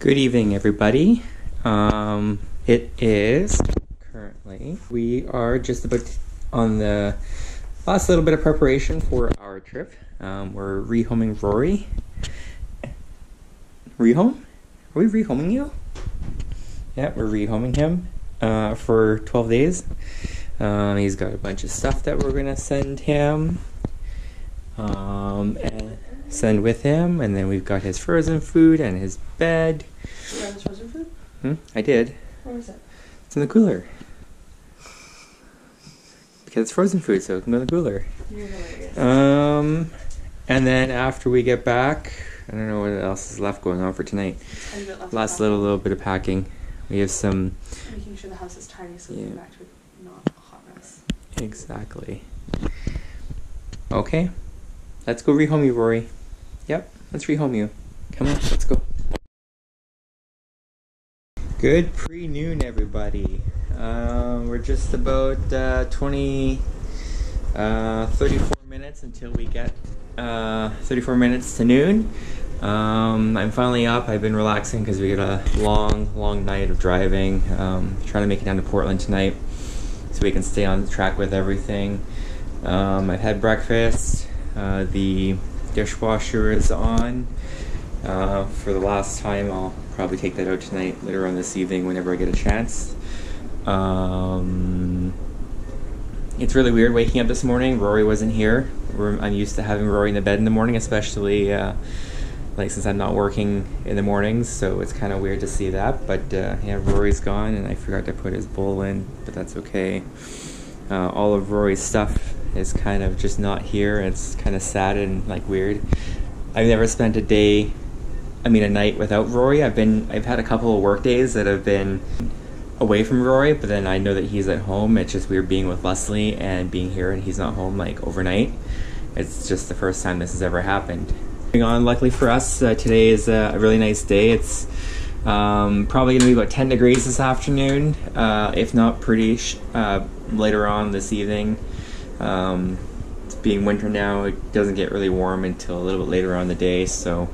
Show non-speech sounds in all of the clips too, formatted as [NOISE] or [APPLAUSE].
Good evening, everybody. Um, it is currently, we are just about on the last little bit of preparation for our trip. Um, we're rehoming Rory. Rehome? Are we rehoming you? Yeah, we're rehoming him uh, for 12 days. Um, he's got a bunch of stuff that we're gonna send him. Um, and send with him, and then we've got his frozen food and his bed. You have this frozen food? Hmm? I did. Where is it? It's in the cooler. Because it's frozen food, so it can go in the cooler. You're. Um, and then after we get back, I don't know what else is left going on for tonight. Last little little bit of packing. We have some Making sure the house is tidy so we Yeah. can back to not a hot mess. exactly. Okay, let's go rehome you, Rory. Yep, let's rehome you. Come on, let's go. Good pre noon, everybody. Um, we're just about uh, 20, uh, 34 minutes until we get uh, 34 minutes to noon. Um, I'm finally up. I've been relaxing because we got a long, long night of driving. Um, trying to make it down to Portland tonight so we can stay on track with everything. Um, I've had breakfast. Uh, the dishwasher is on. Uh, for the last time, I'll probably take that out tonight, later on this evening, whenever I get a chance. Um, it's really weird waking up this morning. Rory wasn't here. I'm used to having Rory in the bed in the morning, especially uh, like since I'm not working in the mornings. So it's kind of weird to see that. But uh, yeah, Rory's gone, and I forgot to put his bowl in, but that's okay. Uh, all of Rory's stuff is kind of just not here. It's kind of sad and like weird. I've never spent a day, I mean a night without Rory. I've been, I've had a couple of work days that have been away from Rory, but then I know that he's at home. It's just weird being with Leslie and being here and he's not home like overnight. It's just the first time this has ever happened. Moving on, luckily for us, uh, today is a really nice day. It's um, probably going to be about 10 degrees this afternoon, uh, if not pretty uh, later on this evening. Um, it's being winter now, it doesn't get really warm until a little bit later on the day, so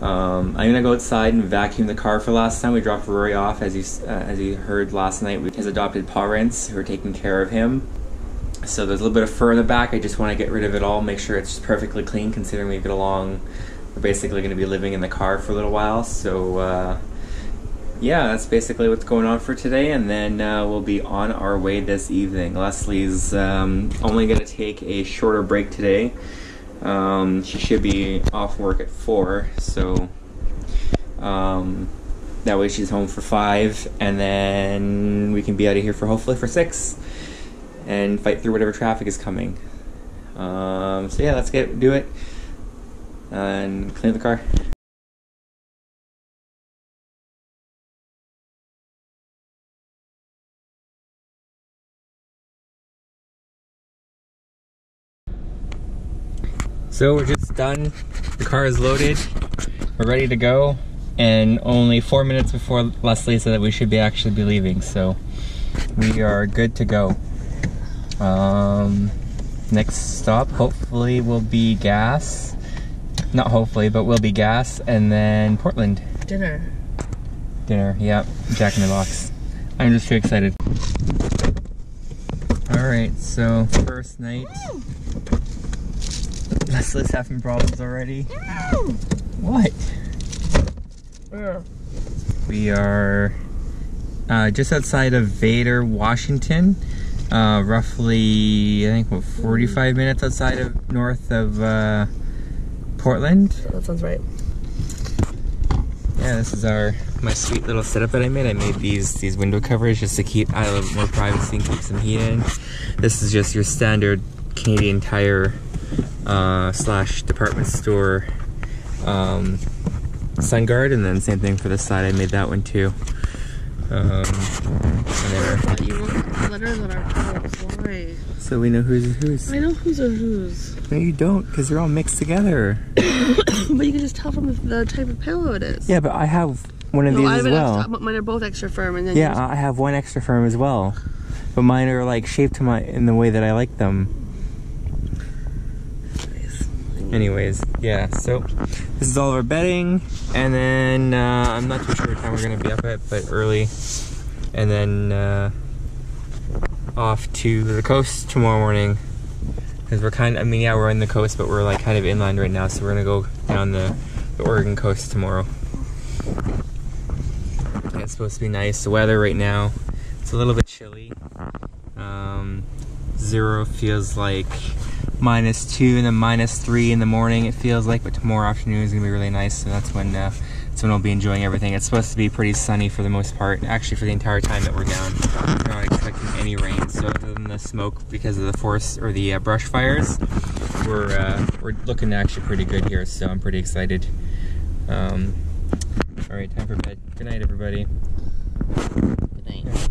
um, I'm gonna go outside and vacuum the car for last time. We dropped Rory off, as you uh, as you heard last night. We his adopted parents who are taking care of him. So there's a little bit of fur in the back. I just want to get rid of it all, make sure it's perfectly clean. Considering we get along, we're basically to be living in the car for a little while. So uh, yeah, that's basically what's going on for today. And then uh, we'll be on our way this evening. Leslie's um, only going to take a shorter break today. Um, she should be off work at four, so um, that way she's home for five, and then we can be out of here for hopefully for six, and fight through whatever traffic is coming. Um, so yeah, let's get do it and clean the car. So we're just done. The car is loaded. We're ready to go. And only four minutes before Leslie said that we should be actually be leaving. So we are good to go. Um, next stop hopefully will be gas. Not hopefully, but will be gas. And then Portland. Dinner. Dinner, yep. Jack in the Box. I'm just too excited. Alright, so first night. Leslie's having problems already. What? Yeah. We are uh, just outside of Vader, Washington. Uh, roughly, I think, what, 45 minutes outside of north of uh, Portland. That sounds right. Yeah, this is our my sweet little setup that I made. I made these these window covers just to keep I love more privacy and keep some heat in. This is just your standard Canadian Tire uh, slash department store um, sun guard, and then same thing for the side. I made that one too. Um, and there. You want letters on our toes. Why? So we know who's who's. I know who's are who's. No, you don't, because they're all mixed together. [COUGHS] but you can just tell from the, the type of pillow it is. Yeah, but I have one of No, these I as well. extra, mine are both extra firm, and then Yeah, I have one extra firm as well, but mine are like shaped to my in the way that I like them. Anyways, yeah. So this is all of our bedding, and then uh, I'm not too sure what time we're gonna be up at, but early, and then uh, off to the coast tomorrow morning. Because we're kind of, I mean, yeah, we're in the coast, but we're like kind of inland right now, so we're gonna go down the, the Oregon coast tomorrow. Yeah, it's supposed to be nice. The weather right now, it's a little bit chilly. Um, zero feels like minus two and then minus three in the morning. It feels like, but tomorrow afternoon is gonna be really nice, and that's when uh, that's when I'll be enjoying everything. It's supposed to be pretty sunny for the most part. Actually, for the entire time that we're down, we're not expecting any rain. So other than the smoke because of the forest or the uh, brush fires, we're uh, we're looking actually pretty good here. So I'm pretty excited. Um, all right, time for bed. Good night, everybody. Good night.